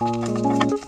Música